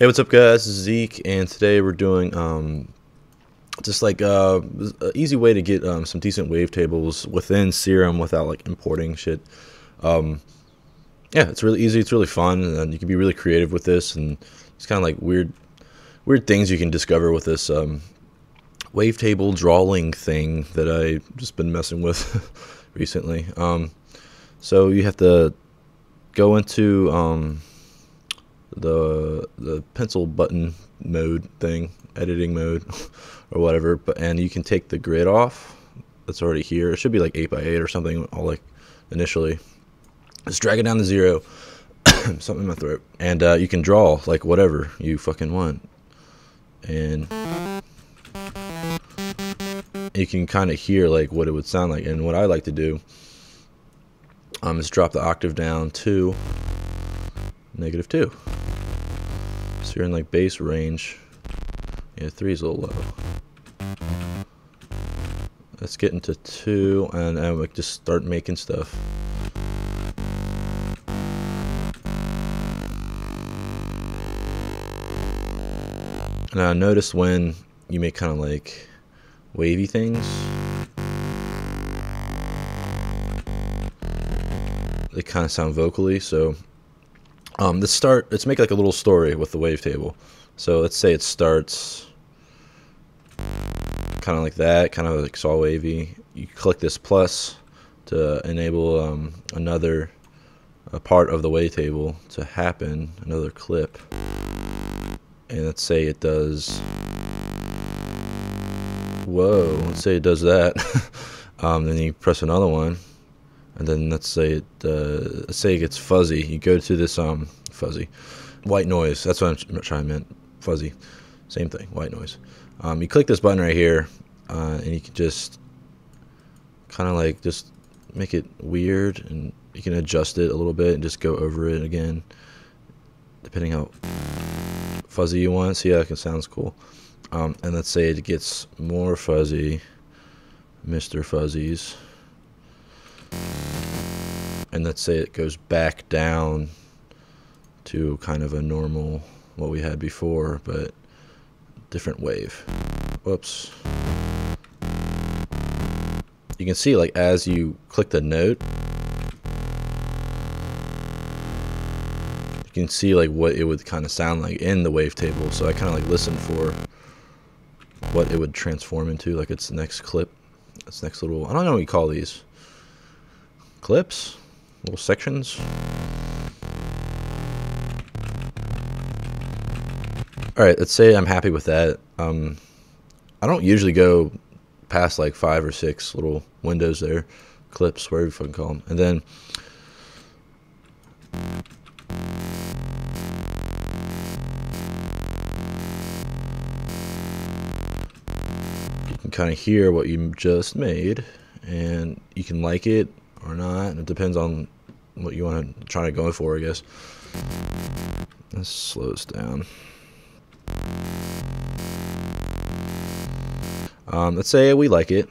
Hey, what's up, guys? This is Eek, and today we're doing um, just like uh, an easy way to get um, some decent wavetables within Serum without like importing shit. Um, yeah, it's really easy. It's really fun, and you can be really creative with this, and it's kind of like weird, weird things you can discover with this um, wavetable drawing thing that I just been messing with recently. Um, so you have to go into um, the the pencil button mode thing, editing mode, or whatever. But and you can take the grid off. That's already here. It should be like eight by eight or something. All like initially. Just drag it down to zero. something in my throat. And uh, you can draw like whatever you fucking want. And you can kind of hear like what it would sound like. And what I like to do um, is drop the octave down to negative two. So you're in like bass range. Yeah, three's a little low. Let's get into two and, and we just start making stuff. Now notice when you make kind of like wavy things. They kind of sound vocally, so um, let's start, let's make like a little story with the wavetable. So let's say it starts kind of like that, kind of like saw wavy. You click this plus to enable um, another a part of the wavetable to happen, another clip. And let's say it does, whoa, let's say it does that. um, then you press another one and then let's say it uh, say it gets fuzzy. You go to this um fuzzy. White noise. That's what i'm trying to meant. Fuzzy. Same thing. White noise. Um, you click this button right here uh, and you can just kind of like just make it weird and you can adjust it a little bit and just go over it again depending how fuzzy you want. See how it sounds cool? Um, and let's say it gets more fuzzy mr fuzzies and let's say it goes back down to kind of a normal what we had before but different wave. Whoops. You can see like as you click the note you can see like what it would kind of sound like in the wavetable so I kind of like listen for what it would transform into like its the next clip its next little I don't know what you call these clips little sections. Alright, let's say I'm happy with that. Um, I don't usually go past like five or six little windows there, clips, whatever you fucking call them. And then you can kind of hear what you just made and you can like it or not. It depends on what you want to try to go for, I guess. This down. Um, let's say we like it.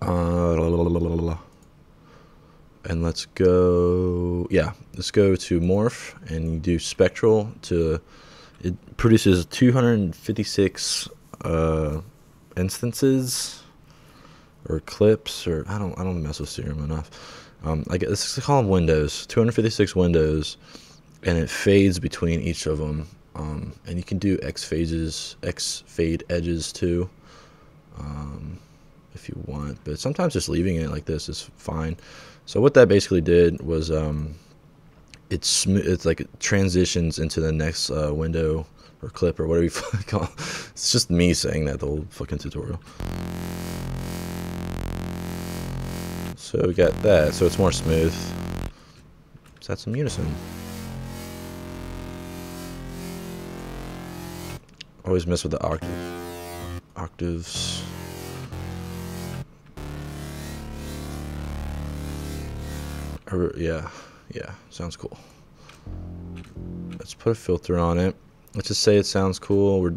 Uh, and let's go, yeah, let's go to morph and you do spectral to, it produces 256 uh, instances or clips or I don't I don't mess with serum enough. Um, I guess let's call them windows. 256 windows, and it fades between each of them. Um, and you can do X phases, X fade edges too, um, if you want. But sometimes just leaving it like this is fine. So what that basically did was um, it's. It's like it transitions into the next uh, window or clip or whatever you call. It. It's just me saying that the whole fucking tutorial. So we got that, so it's more smooth. Let's add some unison. Always mess with the octave octaves. Yeah, yeah, sounds cool. Let's put a filter on it. Let's just say it sounds cool. We're,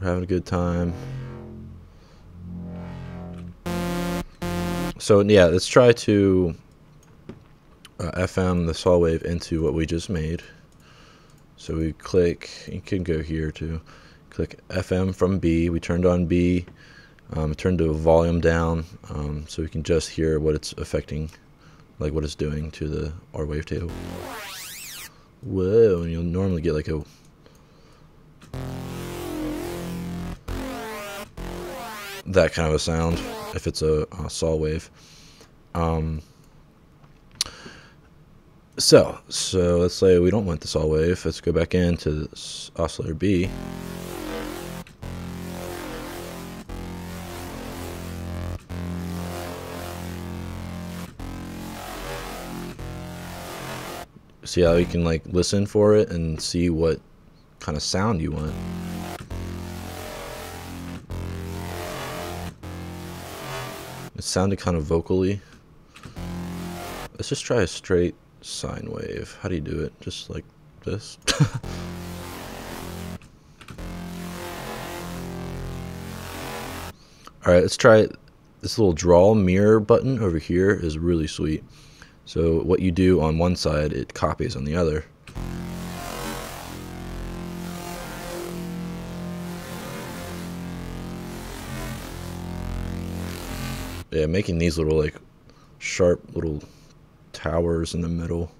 we're having a good time. So yeah, let's try to uh, FM the saw wave into what we just made. So we click, you can go here too. Click FM from B. We turned on B. Um, turned the volume down um, so we can just hear what it's affecting, like what it's doing to the our wavetable. Whoa, and you'll normally get like a that kind of a sound if it's a, a saw wave. Um, so, so let's say we don't want the saw wave. Let's go back into oscillator B. See how you can like listen for it and see what kind of sound you want. It sounded kind of vocally. Let's just try a straight sine wave. How do you do it? Just like this? Alright, let's try it. This little draw mirror button over here is really sweet. So what you do on one side, it copies on the other. Yeah, making these little like sharp little towers in the middle.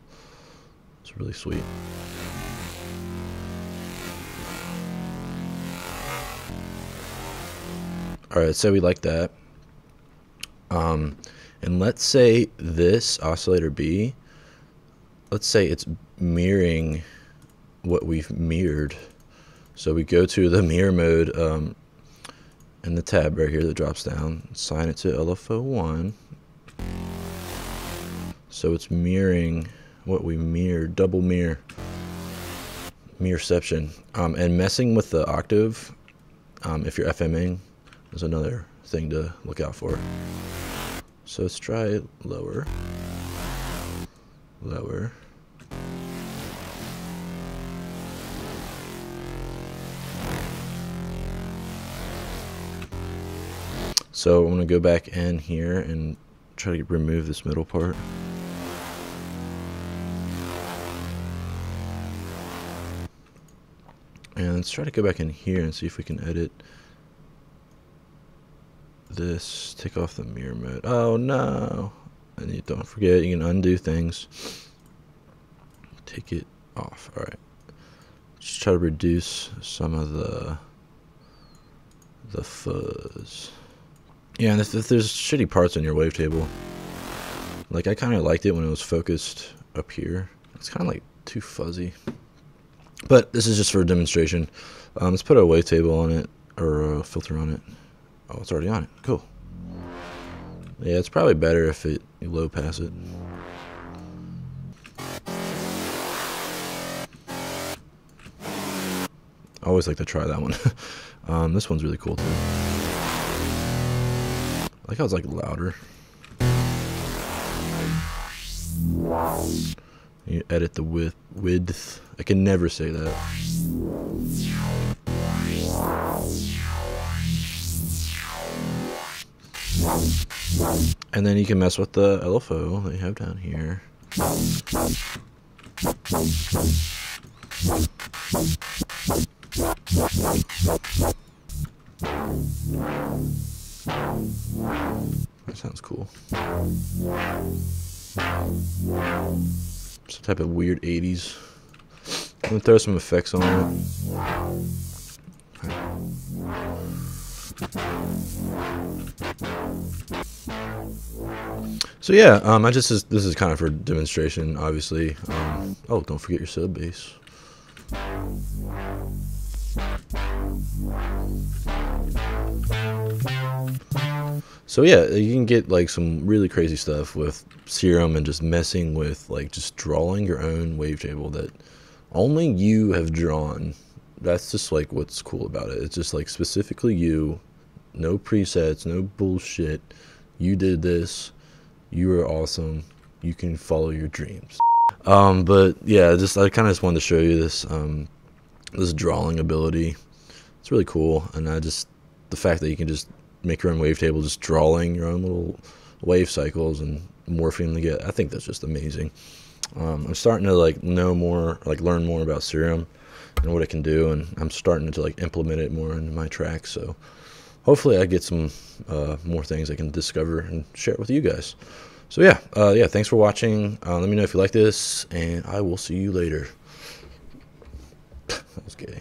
It's really sweet. All right, so we like that. Um, and let's say this oscillator B, let's say it's mirroring what we've mirrored. So we go to the mirror mode um, and the tab right here that drops down, assign it to LFO1. So it's mirroring what we mirror, double mirror, mirrorception. Um, and messing with the octave, um, if you're FMing, is another thing to look out for. So let's try lower, lower. So I'm going to go back in here and try to remove this middle part. And let's try to go back in here and see if we can edit this. Take off the mirror mode. Oh no! And you don't forget, you can undo things. Take it off. Alright. Just try to reduce some of the the fuzz. Yeah, and if, if there's shitty parts in your wavetable, like I kind of liked it when it was focused up here. It's kind of like too fuzzy. But this is just for a demonstration. Um, let's put a wavetable on it, or a filter on it. Oh, it's already on it. Cool. Yeah, it's probably better if it you low pass it. I always like to try that one. um, this one's really cool too like how it's like louder. You edit the width. Width. I can never say that. And then you can mess with the LFO that you have down here. That sounds cool. Some type of weird 80s. I'm gonna throw some effects on it. So yeah, um, I just this is kind of for demonstration, obviously. Um, oh, don't forget your sub bass. So yeah, you can get like some really crazy stuff with Serum and just messing with like just drawing your own wavetable that only you have drawn. That's just like what's cool about it. It's just like specifically you, no presets, no bullshit. You did this. You are awesome. You can follow your dreams. Um, but yeah, just I kind of just wanted to show you this um, this drawing ability. It's really cool, and I just the fact that you can just make your own wavetable, just drawing your own little wave cycles and morphing them together. I think that's just amazing. Um, I'm starting to like know more, like learn more about Serum and what it can do, and I'm starting to like implement it more into my tracks. So hopefully, I get some uh, more things I can discover and share with you guys. So yeah, uh, yeah. Thanks for watching. Uh, let me know if you like this, and I will see you later. that was gay.